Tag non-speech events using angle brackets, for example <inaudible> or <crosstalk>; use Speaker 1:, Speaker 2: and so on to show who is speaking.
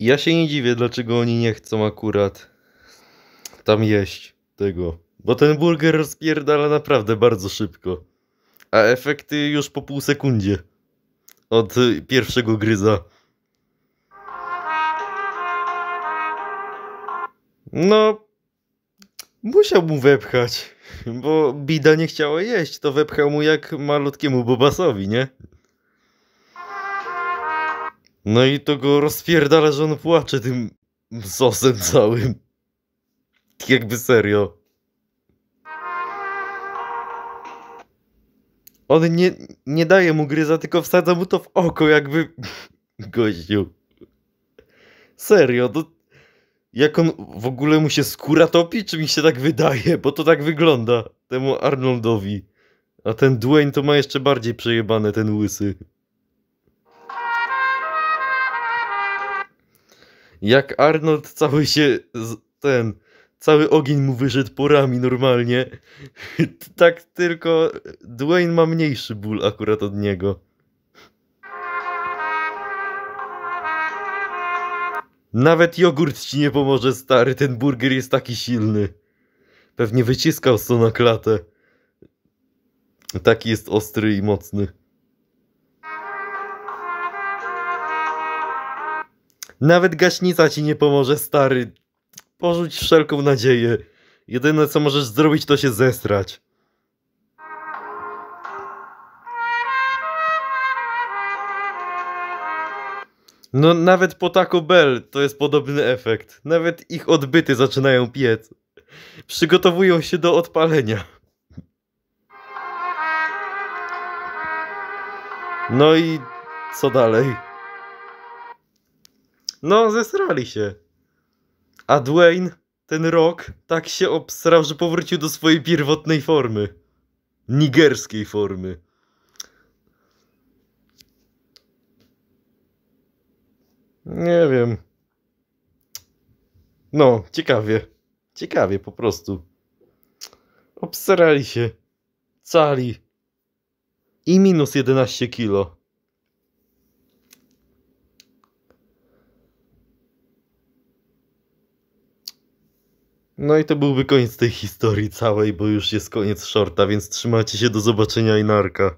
Speaker 1: Ja się nie dziwię, dlaczego oni nie chcą akurat tam jeść tego. Bo ten burger rozpierdala naprawdę bardzo szybko. A efekty już po pół sekundzie. Od pierwszego gryza. No, musiał mu wepchać, bo Bida nie chciała jeść, to wepchał mu jak malutkiemu Bobasowi, nie? No i to go rozpierdala, że on płacze tym sosem całym. Jakby serio. On nie, nie daje mu gryza, tylko wsadza mu to w oko, jakby... <laughs> Gościu. Serio, to... Jak on w ogóle mu się skóra topi, czy mi się tak wydaje? Bo to tak wygląda temu Arnoldowi. A ten Dwayne to ma jeszcze bardziej przejebane, ten łysy. Jak Arnold cały się... ten... Cały ogień mu wyszedł porami normalnie. <laughs> tak tylko Dwayne ma mniejszy ból akurat od niego. Nawet jogurt ci nie pomoże, stary. Ten burger jest taki silny. Pewnie wyciskał to na klatę. Taki jest ostry i mocny. Nawet gaśnica ci nie pomoże, stary. Porzuć wszelką nadzieję. Jedyne co możesz zrobić to się zesrać. No nawet po Taco Bell to jest podobny efekt. Nawet ich odbyty zaczynają piec. Przygotowują się do odpalenia. No i co dalej? No, zesrali się. A Dwayne, ten rok, tak się obsrał, że powrócił do swojej pierwotnej formy. Nigerskiej formy. Nie wiem. No, ciekawie. Ciekawie po prostu. Obsrali się. Cali. I minus 11 kilo. No i to byłby koniec tej historii całej, bo już jest koniec shorta, więc trzymajcie się do zobaczenia i narka.